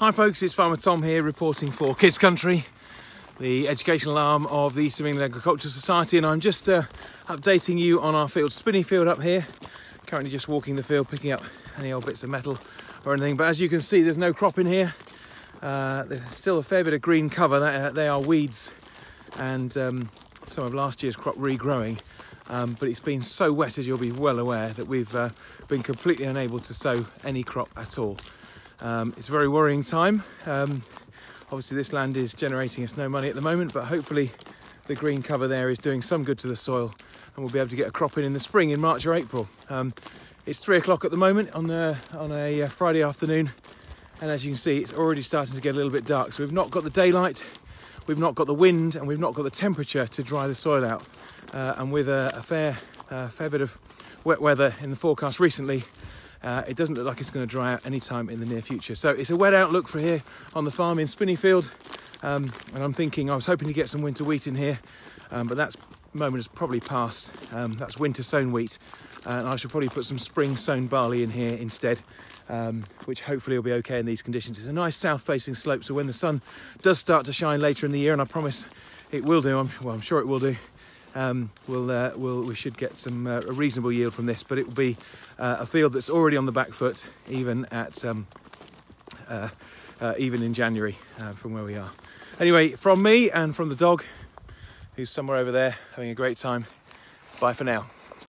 Hi folks, it's Farmer Tom here reporting for Kids Country, the educational arm of the East of England Agricultural Society and I'm just uh, updating you on our field, Spinney field up here. Currently just walking the field picking up any old bits of metal or anything but as you can see there's no crop in here. Uh, there's still a fair bit of green cover, they, uh, they are weeds and um, some of last year's crop regrowing. Um, but it's been so wet, as you'll be well aware, that we've uh, been completely unable to sow any crop at all. Um, it's a very worrying time. Um, obviously, this land is generating us no money at the moment, but hopefully, the green cover there is doing some good to the soil, and we'll be able to get a crop in in the spring, in March or April. Um, it's three o'clock at the moment on a, on a uh, Friday afternoon, and as you can see, it's already starting to get a little bit dark. So we've not got the daylight, we've not got the wind, and we've not got the temperature to dry the soil out. Uh, and with a, a fair, uh, fair bit of wet weather in the forecast recently, uh, it doesn't look like it's going to dry out anytime in the near future. So it's a wet outlook for here on the farm in Spinneyfield. Um, and I'm thinking I was hoping to get some winter wheat in here, um, but that moment has probably passed. Um, that's winter sown wheat. Uh, and I should probably put some spring sown barley in here instead, um, which hopefully will be okay in these conditions. It's a nice south facing slope, so when the sun does start to shine later in the year, and I promise it will do, I'm, well, I'm sure it will do, um, we'll, uh, we'll, we should get some uh, a reasonable yield from this, but it will be uh, a field that's already on the back foot, even at um, uh, uh, even in January uh, from where we are. Anyway, from me and from the dog, who's somewhere over there having a great time. Bye for now.